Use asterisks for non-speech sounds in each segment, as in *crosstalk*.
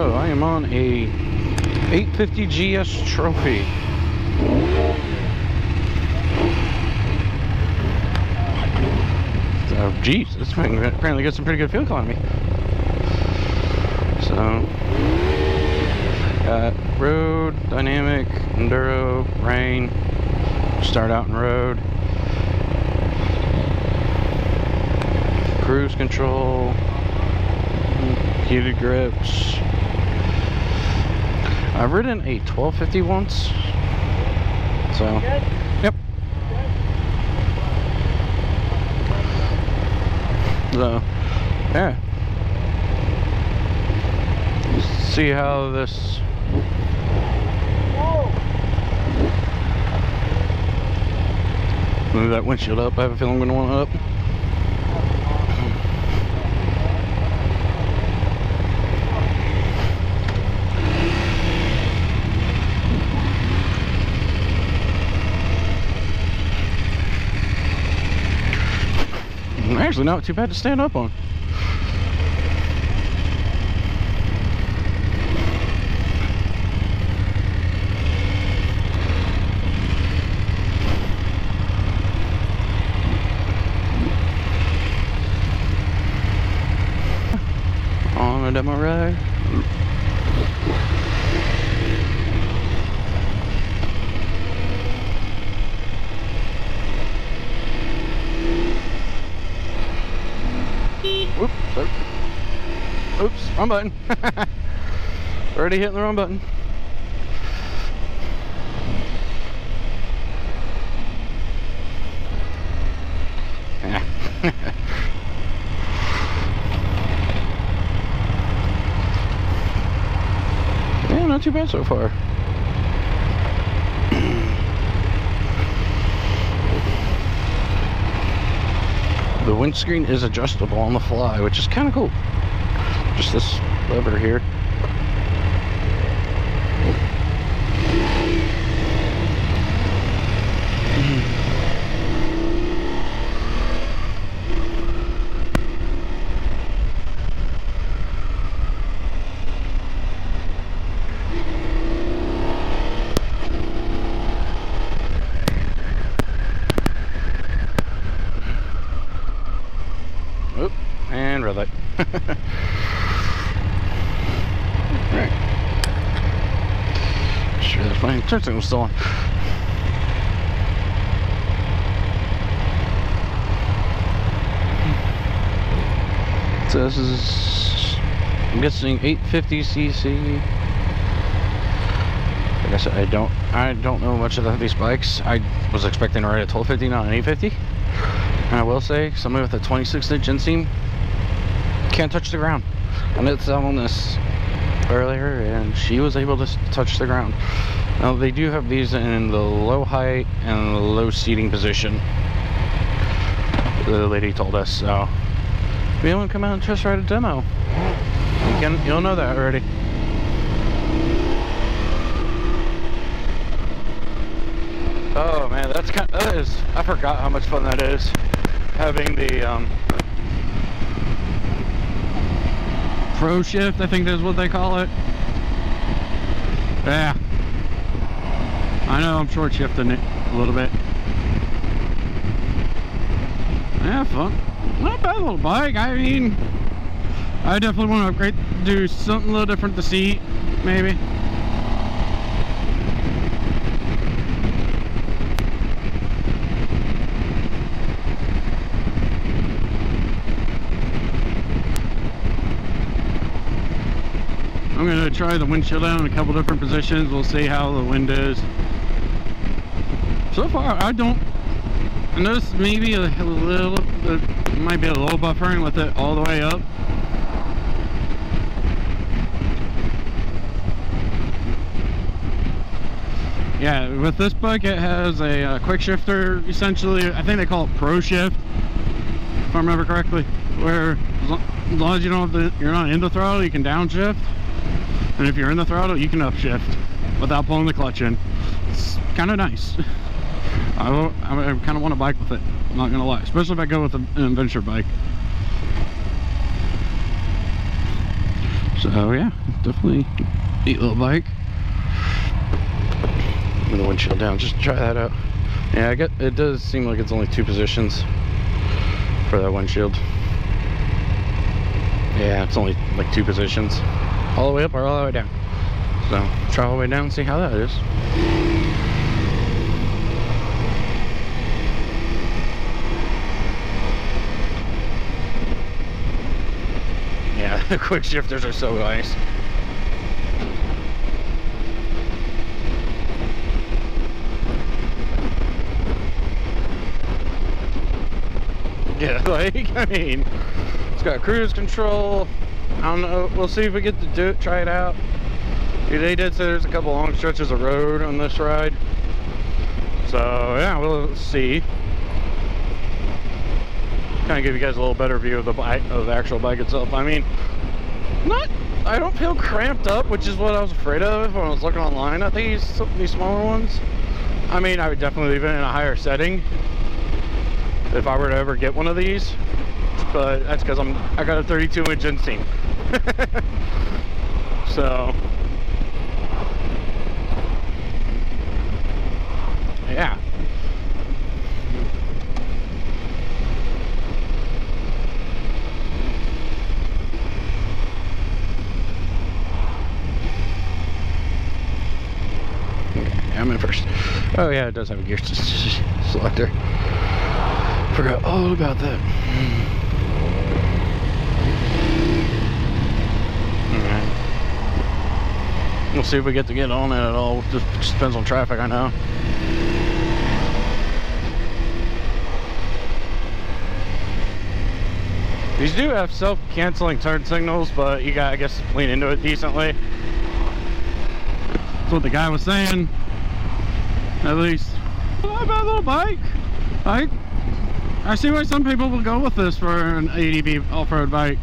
I am on a 850 GS trophy. Oh, so, geez, this thing apparently got some pretty good fuel economy. So, got road, dynamic, enduro, rain, start out in road, cruise control, heated grips. I've ridden a 1250 once. So, yep. So, yeah. See how this Move that windshield up. I have a feeling I'm going to want it up. Actually, not too bad to stand up on. On a demo ride. Wrong button. *laughs* Already hitting the wrong button. *laughs* Yeah. not too bad so far. *clears throat* The windscreen is adjustable on the fly, which is kind of cool. Just this lever here. Oop, and red light. Alright. Sure that's fine. Turn signal's still on. So this is I'm guessing 850cc. Like I said, I don't I don't know much about these bikes. I was expecting to ride a 1250, not an 850. And I will say, somebody with a 26 inch inseam can't touch the ground. I did on this earlier, and she was able to touch the ground. Now they do have these in the low height and the low seating position. The lady told us so. Want to come out and test ride a demo, you can. You'll know that already. Oh man, that's kind. of, That is. I forgot how much fun that is. Having the um, pro shift, I think that's what they call it. Yeah. I know I'm short shifting it a little bit. Yeah, fun. Not bad little bike. I mean, I definitely want to upgrade, do something a little different to seat, maybe. I'm gonna try the windshield down in a couple different positions. We'll see how the wind is. So far, I don't. I noticed maybe a, little, it might be a little buffering with it all the way up. Yeah, with this bike, it has a uh, quick shifter. Essentially, I think they call it Pro Shift, if I remember correctly. Where as long as you don't have the, you're not in the throttle, you can downshift. And if you're in the throttle, you can upshift without pulling the clutch in. It's kind of nice. *laughs* I, I kind of want a bike with it. I'm not gonna lie, especially if I go with an adventure bike. So yeah, definitely neat little bike. With the windshield down, just try that out. Yeah, I get it does seem like it's only two positions for that windshield. Yeah, it's only like two positions. All the way up or all the way down. So try all the way down and see how that is. The *laughs* quick shifters are so nice. Yeah, *laughs* like, I mean, it's got cruise control. I don't know. We'll see if we get to do it, try it out. They did say there's a couple long stretches of road on this ride. So, yeah, we'll see. Kind of give you guys a little better view of the bike, of the actual bike itself. I mean, not, I don't feel cramped up, which is what I was afraid of when I was looking online at these, these smaller ones. I mean, I would definitely leave it in a higher setting if I were to ever get one of these. But that's because I'm I got a 32 inch inseam. *laughs* so yeah. I'm in first. Oh yeah, it does have a gear selector. Forgot all about that. Alright. We'll see if we get to get on it at all. Just, just depends on traffic, I know. These do have self-canceling turn signals, but you got, I guess, lean into it decently. That's what the guy was saying. At least. Not a bad little bike. I I see why some people will go with this for an ADV off-road bike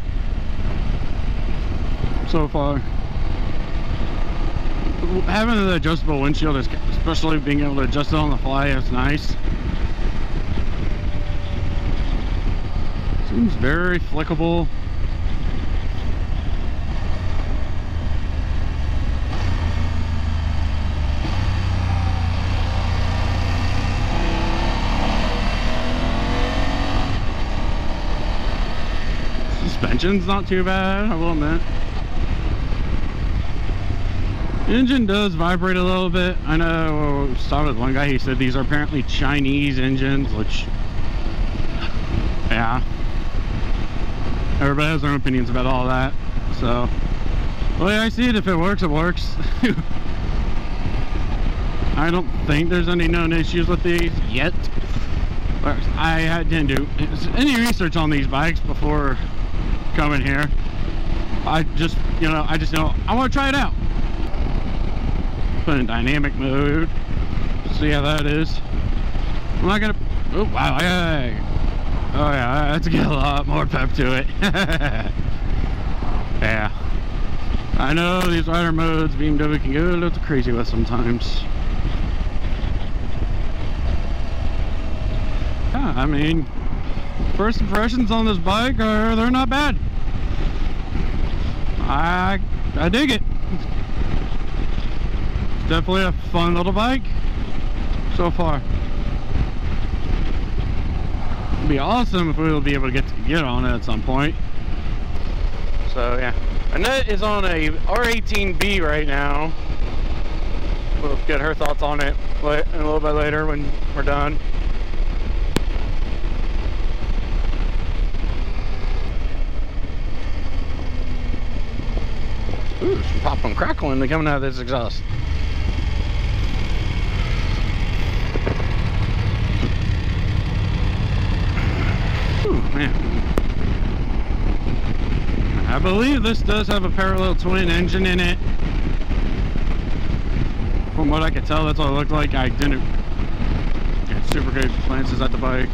so far. Having the adjustable windshield, is, especially being able to adjust it on the fly, is nice. Seems very flickable. Suspension's not too bad, I will admit. engine does vibrate a little bit. I know saw with one guy, he said these are apparently Chinese engines, which, yeah. Everybody has their own opinions about all that. So, the way I see it, if it works, it works. *laughs* I don't think there's any known issues with these yet. I didn't do any research on these bikes before coming here. I just, you know, I just know I want to try it out. Put in dynamic mode. See how that is. I'm not gonna. Oh wow! Hey. Oh yeah, that's get a lot more pep to it. *laughs* yeah. I know these rider modes BMW can go a little crazy with sometimes. Yeah, I mean, first impressions on this bike are they're not bad. I I dig it. It's definitely a fun little bike so far. It'd be awesome if we will be able to get to get on it at some point. So yeah, Annette is on a R18B right now. We'll get her thoughts on it a little bit later when we're done. Pop and crackling coming out of this exhaust. Ooh, man. I believe this does have a parallel twin engine in it. From what I could tell, that's what it looked like. I didn't get super good glances at the bike.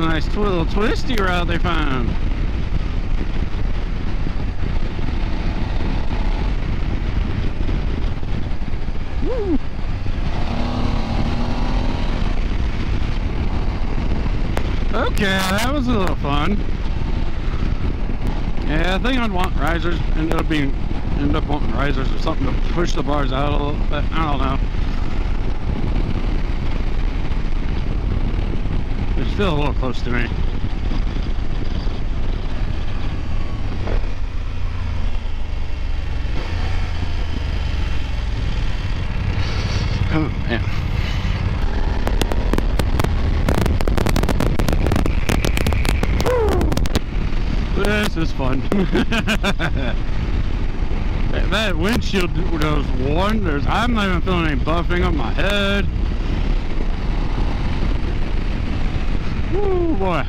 Nice little twisty route they found. Yeah, that was a little fun. Yeah, I think I'd want risers. Ended up being, ended up wanting risers or something to push the bars out a little bit. I don't know. Still a little close to me. Oh, man. This is fun. *laughs* that, that windshield does wonders. I'm not even feeling any buffing on my head. Woo, boy.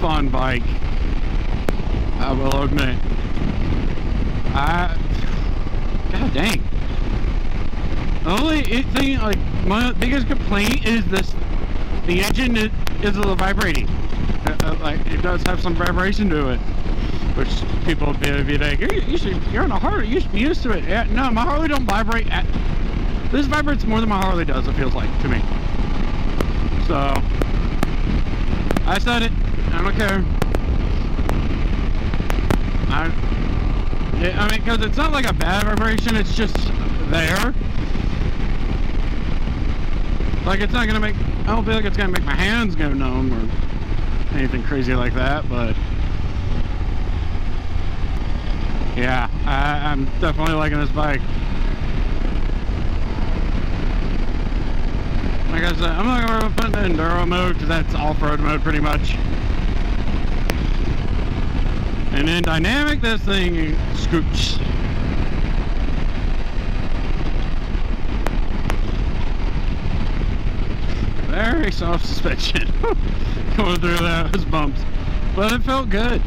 fun bike. I will admit. I, god dang. The only thing, like, my biggest complaint is this, the engine is, is a little vibrating. Uh, uh, like, it does have some vibration to it. Which people would be, like, you're, you should, you're on a Harley, you should be used to it. Yeah, no, my Harley don't vibrate. At, this vibrates more than my Harley does, it feels like, to me. So, I said it. I don't care. I, yeah, I mean, because it's not like a bad vibration, it's just there. Like, it's not to make, I don't feel like it's going to make my hands go numb or anything crazy like that, but yeah, I, I'm definitely liking this bike. Like I said, I'm not going to put it in enduro mode because that's off-road mode pretty much. And in dynamic, this thing scoots. Very soft suspension *laughs* going through those bumps, but it felt good.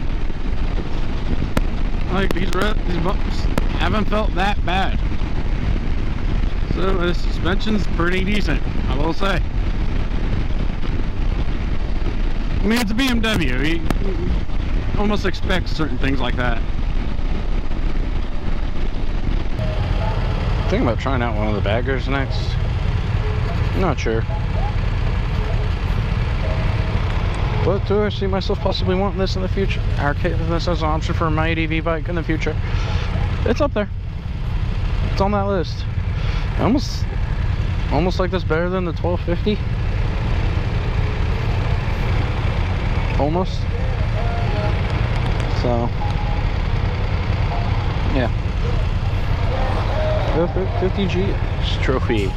Like these these bumps haven't felt that bad. So the suspension's pretty decent, I will say. I mean, it's a BMW. You almost expect certain things like that. Thinking about trying out one of the baggers next. Not sure. But do I see myself possibly wanting this in the future? Arcade this as an option for my ADV bike in the future. It's up there. It's on that list. I almost almost like this better than the 1250. Almost. So yeah. 50G trophy.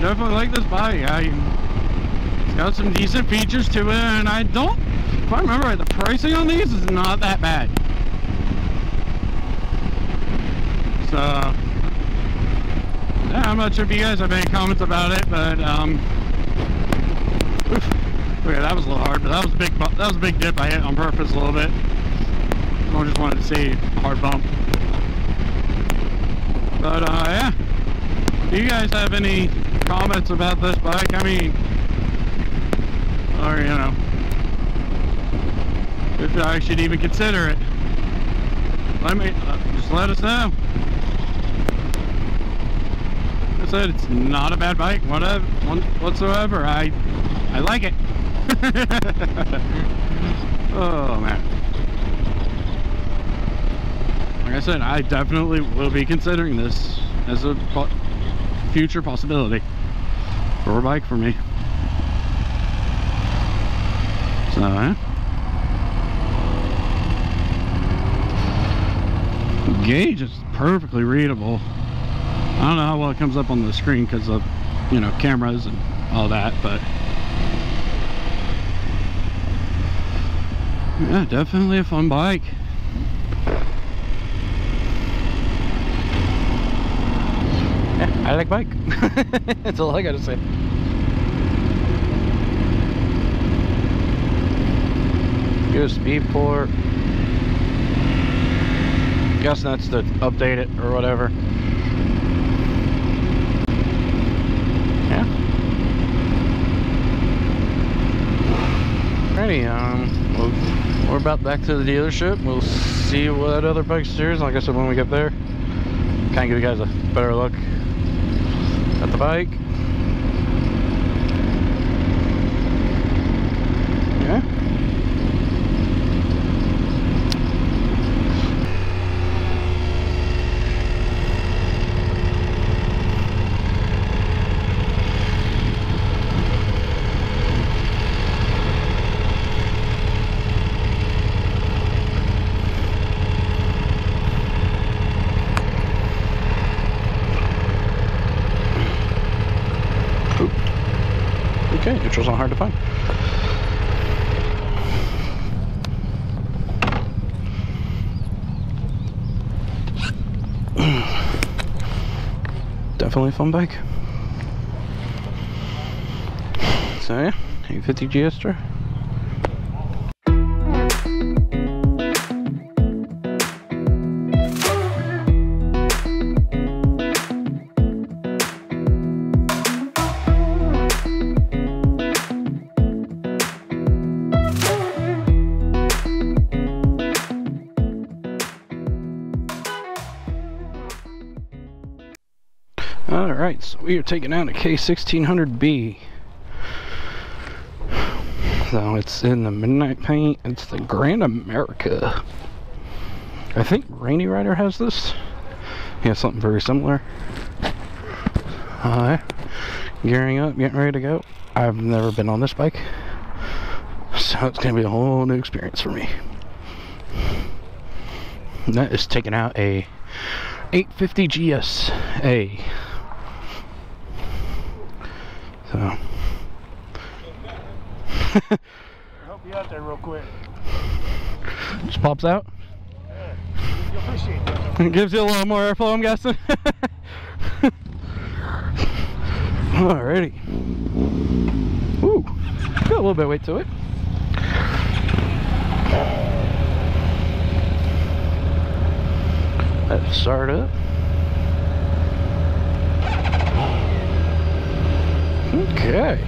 Definitely like this bike. I, it's got some decent features to it, and I don't, if I remember right, the pricing on these is not that bad. So, yeah, I'm not sure if you guys have any comments about it, but um, oof, okay, that was a little hard, but that was a big, that was a big dip I hit on purpose a little bit. I just wanted to see hard bump. But uh, yeah, do you guys have any comments about this bike? I mean, or you know, if I should even consider it. Let me uh, just let us know. I said it's not a bad bike, whatever, whatsoever. I, I like it. *laughs* oh man. Like I said, I definitely will be considering this as a future possibility a bike for me. So, yeah. Gauge is perfectly readable. I don't know how well it comes up on the screen because of, you know, cameras and all that, but yeah, definitely a fun bike. I like bike. *laughs* That's all I gotta say. USB port. Guess that's to update it or whatever. Yeah. Alrighty, um, we'll, we're about back to the dealership. We'll see what other bikes there's. Like I said, when we get there, kind of give you guys a better look at the bike. Yeah. Oop. Neutral's not hard to find. *clears throat* Definitely a fun bike. So yeah, 850 GSter. Alright, so we are taking out a K1600B. So it's in the midnight paint. It's the Grand America. I think Rainy Rider has this. Yeah, something very similar. Alright. Gearing up, getting ready to go. I've never been on this bike. So it's gonna be a whole new experience for me. Annette is taking out a 850 GSA. So *laughs* Help you out there real quick. just pops out. You appreciate. It gives you a little more airflow, I'm guessing. *laughs* Alrighty. Ooh, got a little bit of weight to it. Let's start up. Okay.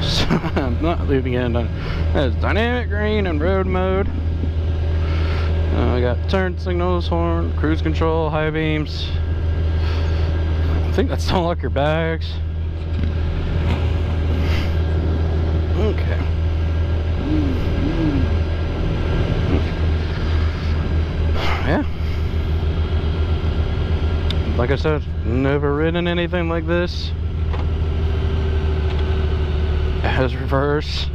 So *laughs* I'm not leaving it on. That's dynamic green and road mode. Uh, I got turn signals, horn, cruise control, high beams. I think that's don't lock your bags. Okay. Yeah. Like I said, never ridden anything like this. Has reverse.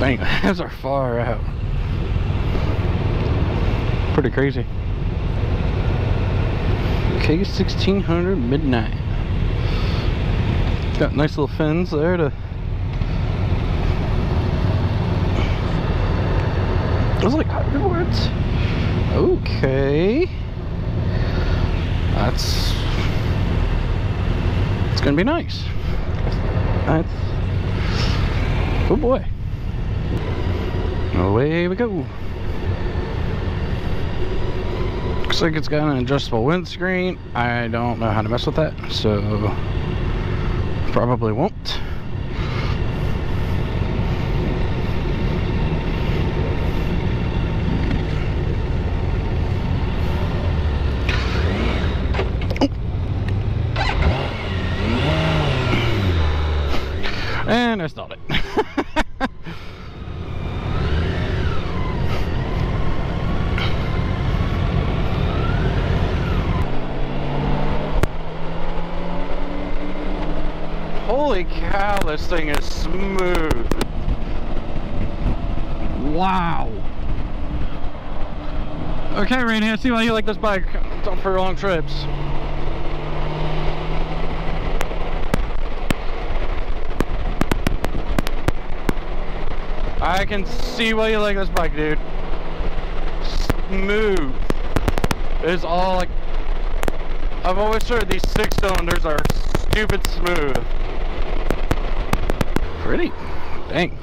Dang, *laughs* those are far out. Pretty crazy. K1600 Midnight. Got nice little fins there to. Those like like hoverboards. Okay. That's. It's gonna be nice. That's. Oh boy. Away we go. Looks like it's got an adjustable windscreen. I don't know how to mess with that, so probably won't. And I stalled it. This thing is smooth. Wow. Okay, Rainy, I see why you like this bike It's For long trips. I can see why you like this bike, dude. Smooth. It's all like I've always heard these six cylinders are stupid smooth. Pretty, dang.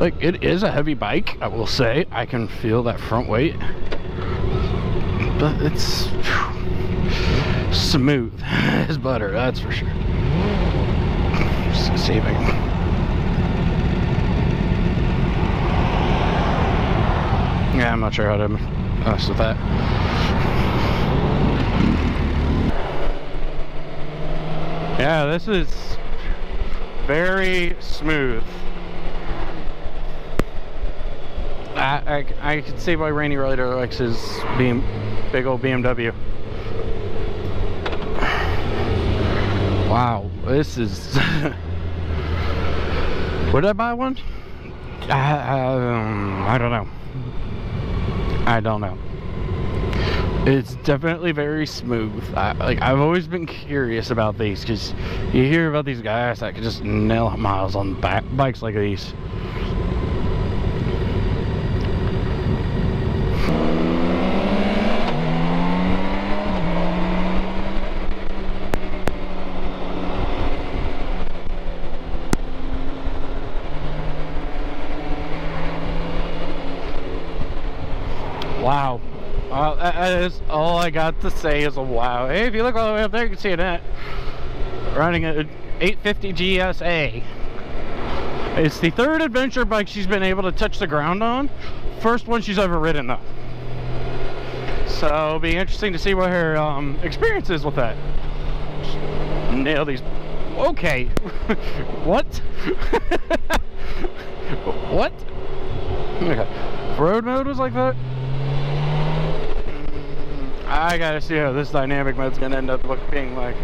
Like, it is a heavy bike, I will say. I can feel that front weight. But it's smooth *laughs* as butter, that's for sure. Saving. Yeah, I'm not sure how to mess with that. Yeah, this is very smooth. I, I, I can see why Randy Ryder likes his BM, big old BMW. Wow, this is... *laughs* Would I buy one? I, um, I don't know. I don't know. It's definitely very smooth. I, like I've always been curious about these because you hear about these guys that can just nail miles on back, bikes like these. Wow. Well, that is all I got to say is a wow. Hey, if you look all the way up there, you can see it. Running an 850 GSA. It's the third adventure bike she's been able to touch the ground on. First one she's ever ridden, though. So it'll be interesting to see what her um, experience is with that. Nail these. Okay. *laughs* what? *laughs* what? Okay. Road mode was like that? I gotta see how this dynamic mode's gonna end up look, being like.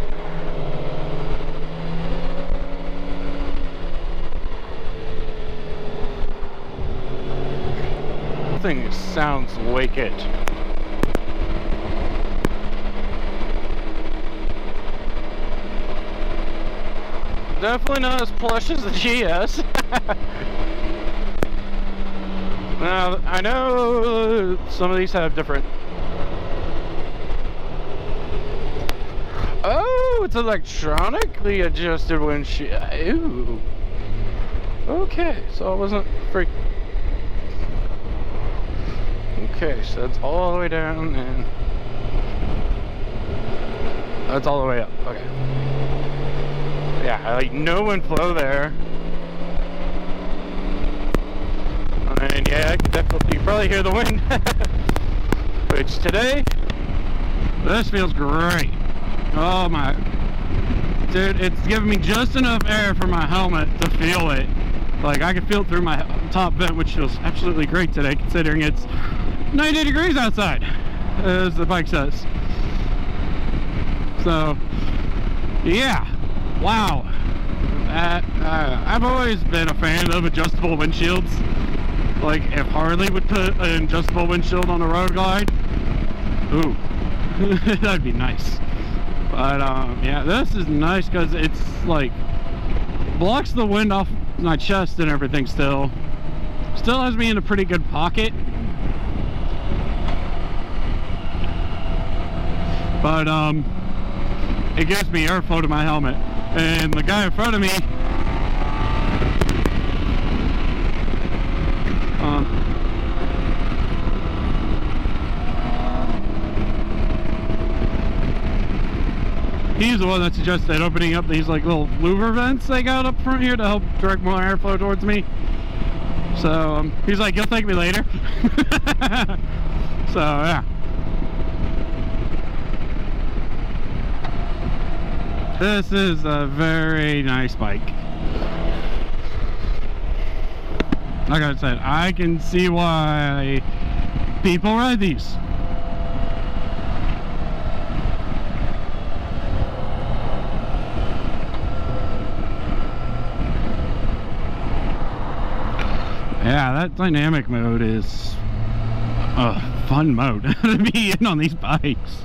Thing sounds wicked. Definitely not as plush as the GS. *laughs* now, I know some of these have different Oh, it's electronically adjusted when windshield. Ooh. Okay, so I wasn't freak. Okay, so that's all the way down and that's all the way up. Okay. Yeah, like no wind flow there. And yeah, I can definitely you probably hear the wind. *laughs* Which today, this feels great. Oh my, dude, it's giving me just enough air for my helmet to feel it. Like I can feel it through my top vent, which feels absolutely great today, considering it's 90 degrees outside, as the bike says. So, yeah, wow. Uh, uh, I've always been a fan of adjustable windshields. Like if Harley would put an adjustable windshield on a road glide, ooh, *laughs* that'd be nice. But um, yeah, this is nice because it's like blocks the wind off my chest and everything still. Still has me in a pretty good pocket. But um, it gives me airflow to my helmet. And the guy in front of me he's the one that suggested opening up these like little louver vents they got up front here to help direct more airflow towards me. So um, he's like, you'll thank me later. *laughs* so yeah. This is a very nice bike. Like I said, I can see why people ride these. Yeah that dynamic mode is a fun mode *laughs* to be in on these bikes.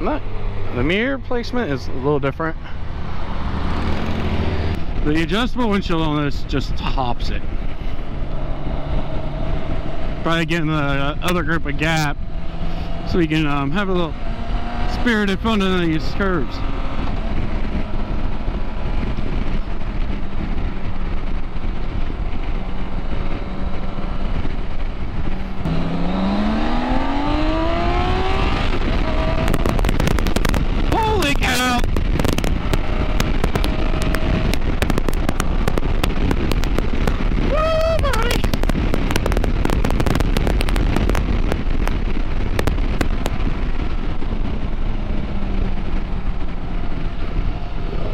Not the mirror placement is a little different. The adjustable windshield on this just tops it. Probably getting the other group a gap so we can um, have a little spirited fun in these curves. Holy cow! Woo, buddy!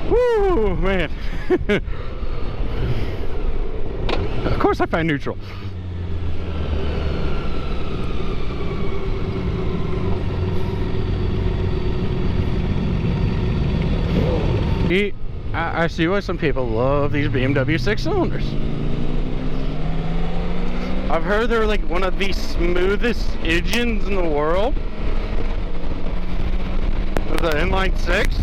Woo, man. of course I neutral. I, see why some people love these BMW six cylinders. I've heard they're like one of the smoothest engines in the world. The inline six.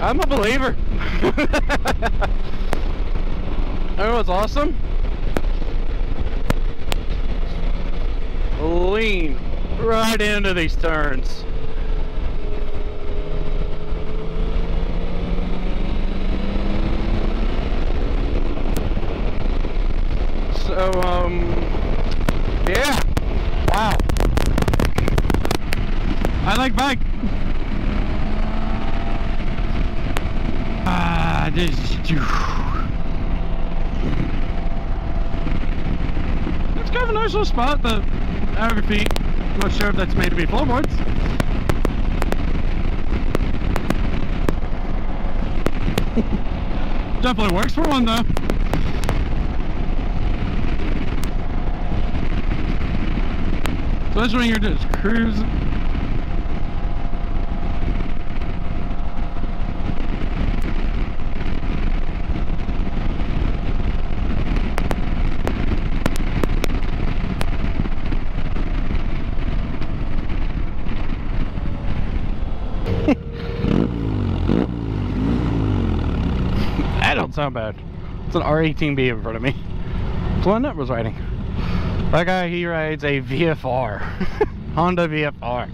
I'm a believer. *laughs* Know what's awesome? Lean right into these turns. So, um, yeah. Wow. I like bike. Ah, this. It's kind of a nice little spot. The however feet. I'm not sure if that's made to be floorboards. *laughs* Definitely works for one though. So that's when you're just cruising. Sound bad. It's an R18B in front of me. It's one that was riding. That guy, he rides a VFR. *laughs* Honda VFR.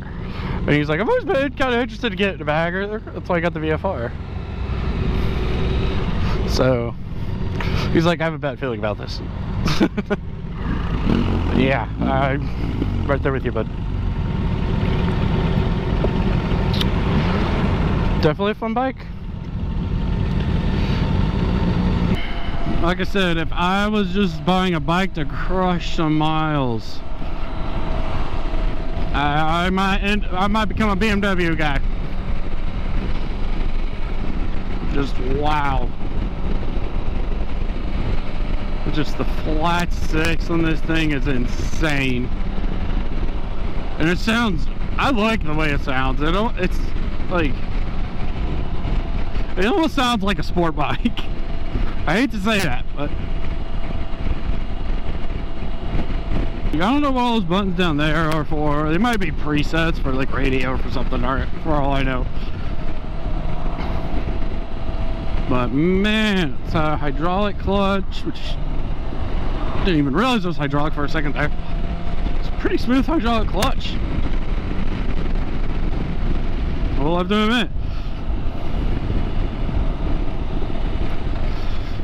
And he's like, I've always been kind of interested to get in a bagger. That's why I got the VFR. So, he's like, I have a bad feeling about this. *laughs* yeah, I'm right there with you, bud. Definitely a fun bike. Like I said, if I was just buying a bike to crush some miles, I, I might end, I might become a BMW guy. Just wow. Just the flat six on this thing is insane. And it sounds, I like the way it sounds. It it's like, it almost sounds like a sport *laughs* bike. I hate to say that, but I don't know what all those buttons down there are for. They might be presets for like radio or for something, or for all I know. But man, it's a hydraulic clutch, which didn't even realize it was hydraulic for a second there. It's a pretty smooth hydraulic clutch. Well, have to admit.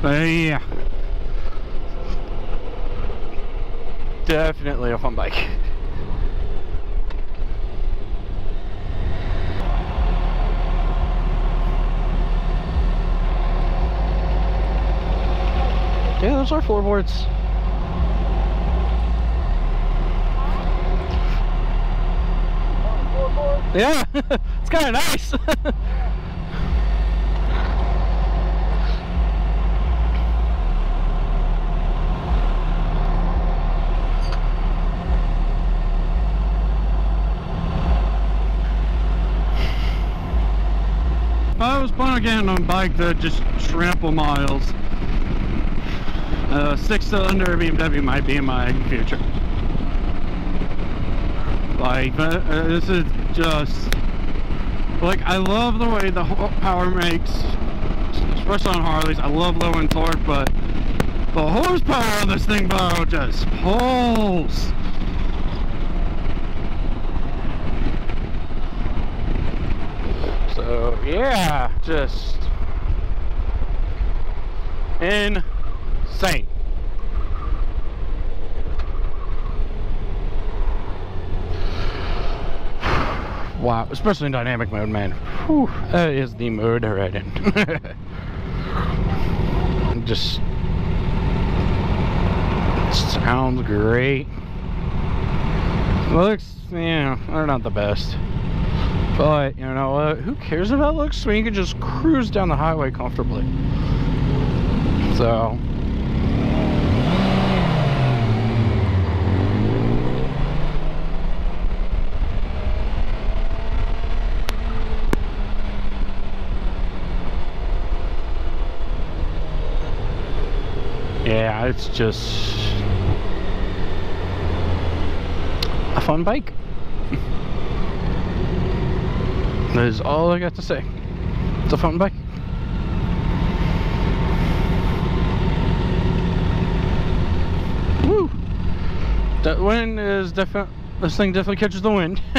Yeah. Definitely a fun bike. Yeah, those are floorboards. Yeah, *laughs* it's kind of nice. *laughs* was planning on getting on a bike that just trample miles, uh, six cylinder BMW might be in my future. Like, uh, uh, this is just, like, I love the way the power makes, especially on Harleys. I love low end torque, but The horsepower on this thing, bro, just pulls. So yeah, just insane. *sighs* Wow, especially in dynamic mode, man. Whew, that is the mode right in. just sounds great. Looks, yeah, they're not the best. But, you know? Who cares about looks when you can just cruise down the highway comfortably? So. Yeah, it's just a fun bike. That is all I got to say. It's a fun bike. Woo! That wind is definitely, this thing definitely catches the wind. *laughs*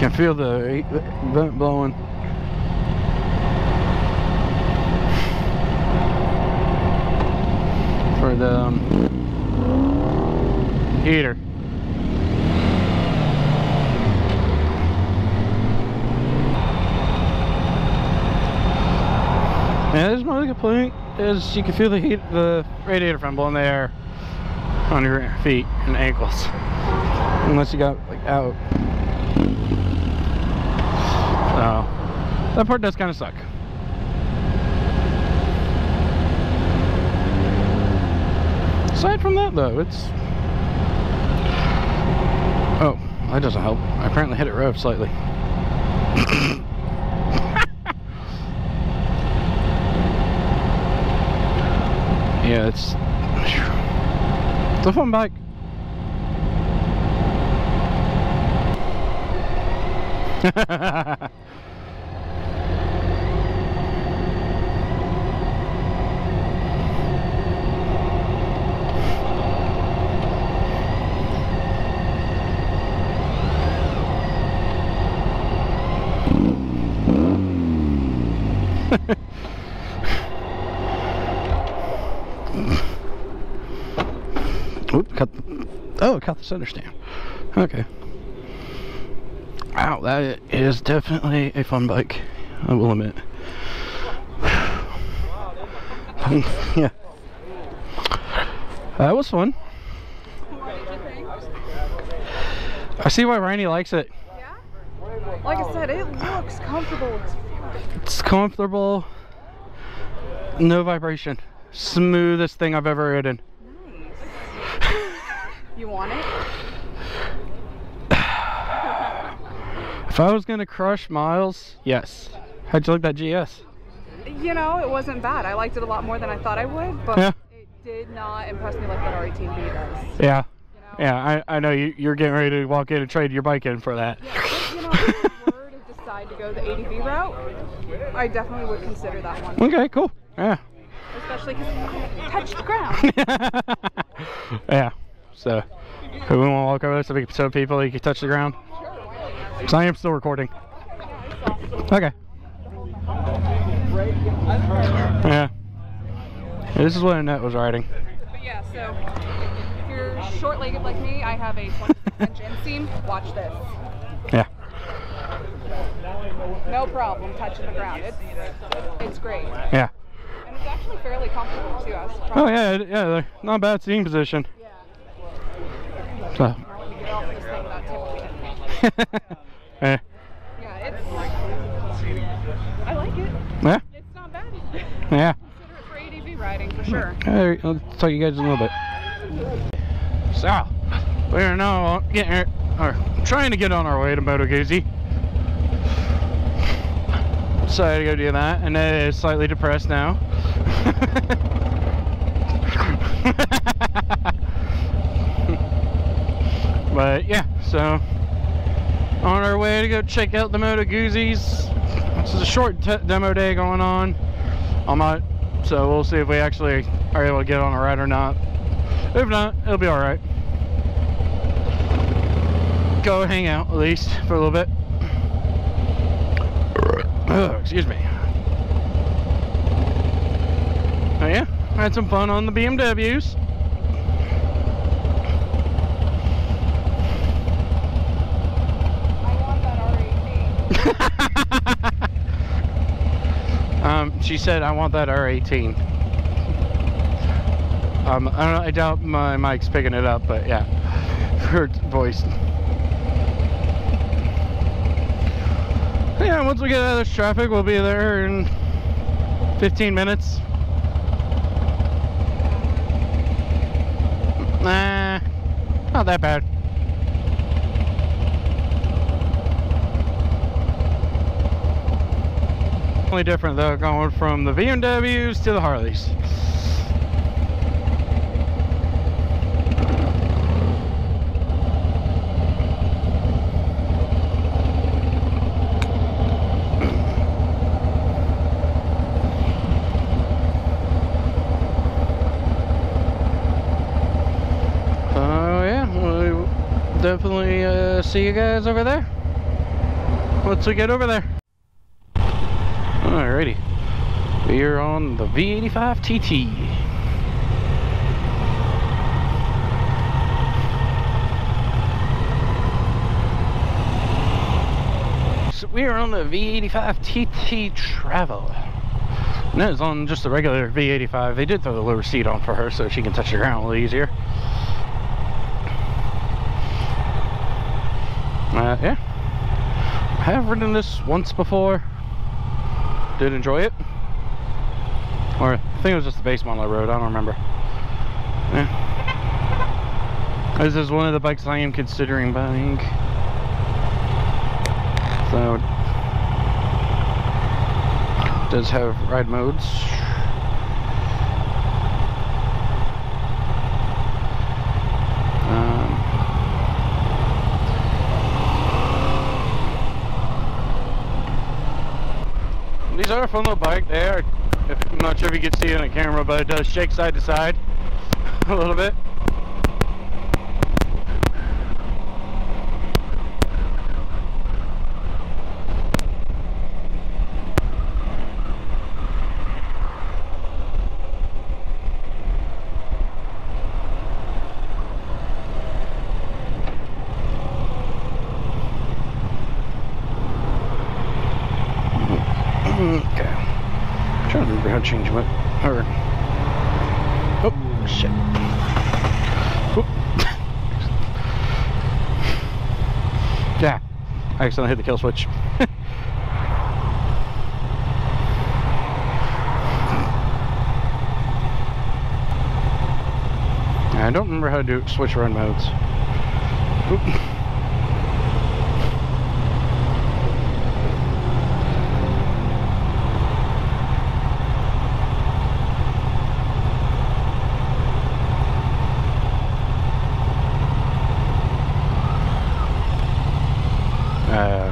Can feel the vent blowing. The um, heater. Yeah, there's my complaint is you can feel the heat, the radiator fan blowing the air on your feet and ankles, unless you got like out. So that part does kind of suck. Aside from that, though, it's oh, that doesn't help. I apparently hit it rev slightly. *laughs* yeah, it's it's a fun bike. Oop, *laughs* oh, cut the center stand. Okay. Wow, that is definitely a fun bike, I will admit. yeah. That was fun. I see why Rainy likes it. Yeah? Like I said, it looks comfortable. It's comfortable. No vibration. Smoothest thing I've ever ridden. You want it? If I was gonna crush miles, yes. How'd you like that GS? You know, it wasn't bad. I liked it a lot more than I thought I would, but Yeah. it did not impress me like that R18B does. Yeah. You know? Yeah, I, I know you, you're getting ready to walk in and trade your bike in for that. Yeah, if, you know, were to decide to go the ADV route, I definitely would consider that one. Okay, cool. Yeah. Especially because I touched the ground. *laughs* yeah. So, who we want to walk over this so we can show people you can touch the ground? So I am still recording. Okay. Yeah. This is what Annette was riding. But yeah, so if you're short-legged like me, I have a 26-inch inseam. Watch this. Yeah. No problem touching the ground. It's it's great. Yeah. And it's actually fairly comfortable too. I was oh, surprised. Oh yeah, yeah, they're not bad seating position. Yeah. So, Let me get off this thing without tipping it. yeah. Yeah, it's. I like it. Yeah. It's not bad. Yeah. Consider it for ADV riding for sure. Hey, I'll tell you guys in a little bit. So, we are now getting, or trying to get on our way to Moto Guzzi. Decided to go do that, and it is slightly depressed now. *laughs* but yeah, so on our way to go check out the Moto Guzzi's. This is a short t- demo day going on. I'm not, so we'll see if we actually are able to get on a ride or not. If not, it'll be alright. Go hang out at least for a little bit. Oh, excuse me. Oh yeah, had some fun on the BMWs. I want that R18. um, she said, I want that R18. Um, I, don't know, I doubt my mic's picking it up, but yeah, *laughs* her voice. Yeah, once we get out of this traffic, we'll be there in 15 minutes. Nah, not that bad. Only different though, going from the BMWs to the Harleys. Oh definitely uh, see you guys over there. Once we get over there. Alrighty. We are on the V85 TT. So we are on the V85 TT Travel. That is on just the regular V85. They did throw the lower seat on for her so she can touch the ground a little easier. Uh, yeah. I have ridden this once before. Did enjoy it. Or I think it was just the base model I rode. I don't remember. Yeah. This is one of the bikes I am considering buying. So does have ride modes. Um, These are fun little bike. They are. I'm not sure if you can see it on the camera, but it does shake side to side *laughs* a little bit. Okay. trying to remember how to change my. Or. Oh, shit. Oop. yeah. I hit the kill switch. *laughs* I don't remember how to do switch run modes. Oop. Uh,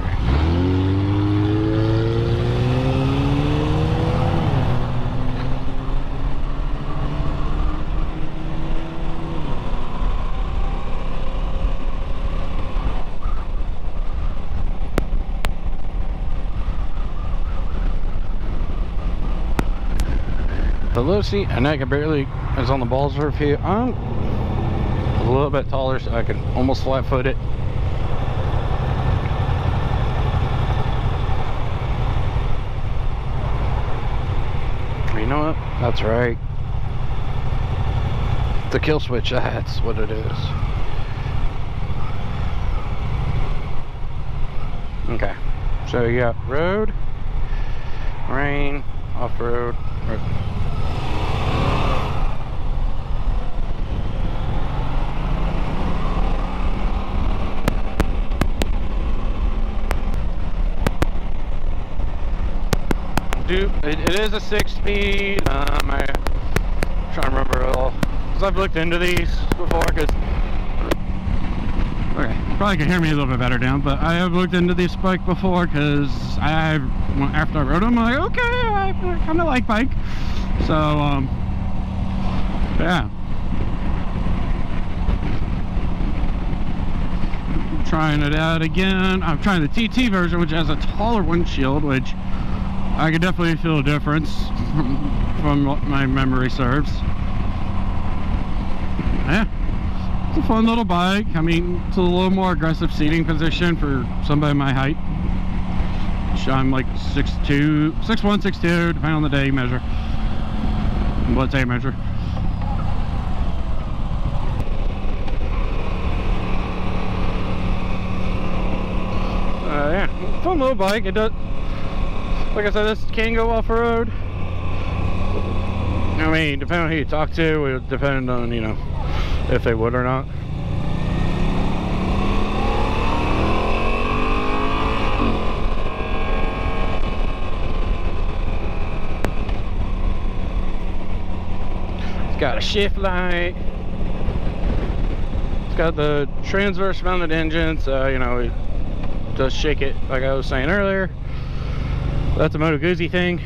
seat, and I can barely is on the balls for a few. I'm a little bit taller, so I can almost flat foot it. You know what? That's right. The kill switch, that's what it is. Okay. So you got road, rain, off-road. road. do it, is a six speed um i trying to remember it all because i've looked into these before because Okay, probably can hear me a little bit better down, but I have looked into this bike before because I, after I rode them, I'm like, okay, I, I kind of like bike. So, um, yeah. trying it out again. I'm trying the TT version, which has a taller windshield, which I could definitely feel a difference from, from what my memory serves. Yeah, it's a fun little bike. I mean, it's a little more aggressive seating position for somebody my height. I'm like 6'2", 6'1", 6'2", depending on the day you measure. What day you measure. Uh, yeah, fun little bike. It does, like I said, this can go off-road. I mean, depending on who you talk to, it would depend on, you know, if they would or not. It's got a shift light. It's got the transverse mounted engine, so, you know, it does shake it, like I was saying earlier. That's a Moto Guzzi thing.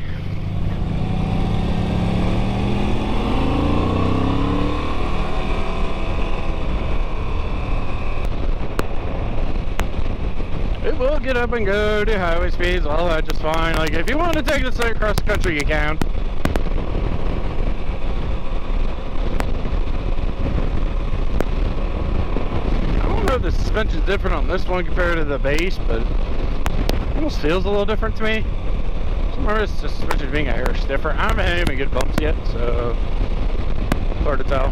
It will get up and go to highway speeds, all that just fine. Like if you want to take this thing across the country, you can. I don't know if the suspension's different on this one compared to the base, but it almost feels a little different to me. Somewhere it's just suspension being a hair stiffer. I haven't had any good bumps yet, so hard to tell.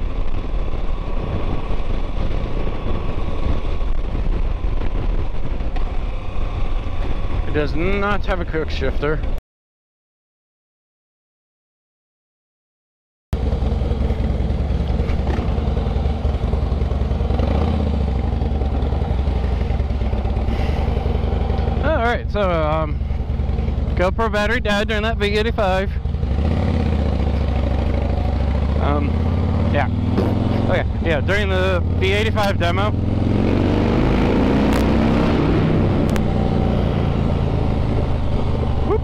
It does not have a quick shifter. Alright, so um, GoPro battery died during that V85. Um, yeah. Okay, yeah, during the V85 demo, Whoop.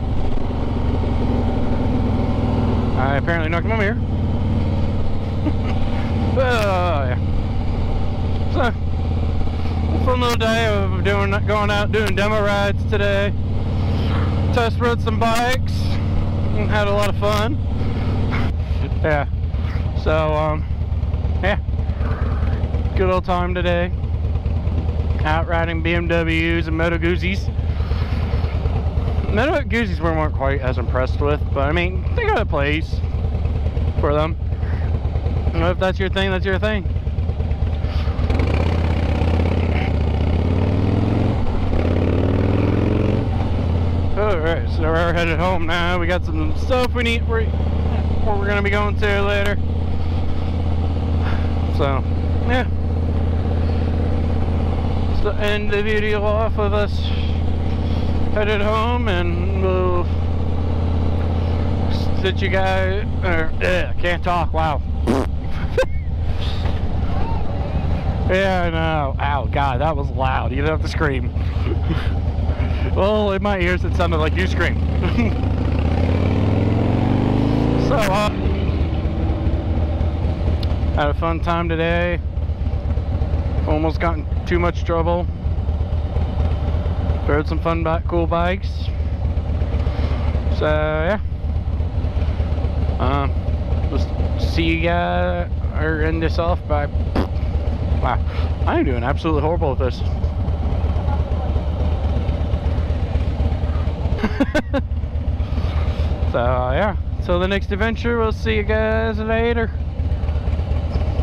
I apparently knocked my mirror. *laughs* oh, yeah. So, fun little day of doing, going out doing demo rides today. Test rode some bikes and had a lot of fun. yeah. So, um, yeah. Good old time today. Out riding BMWs and Moto Guzzis. Moto Guzzis we weren't quite as impressed with, but I mean, they got a place for them. You know, if that's your thing, that's your thing. Alright, so we're headed home now. We got some stuff we need where, we're gonna be going to later. So, yeah. So end the video off of us headed home and we'll sit you guys or uh, can't talk wow *laughs* yeah I know ow god that was loud you don't have to scream *laughs* well in my ears it sounded like you screamed *laughs* so uh had a fun time today almost got in too much trouble rode some fun cool bikes. So yeah. Um, we'll see you guys or end this off by. Wow, I'm doing absolutely horrible with this. *laughs* so uh, yeah, so the next adventure, we'll see you guys later.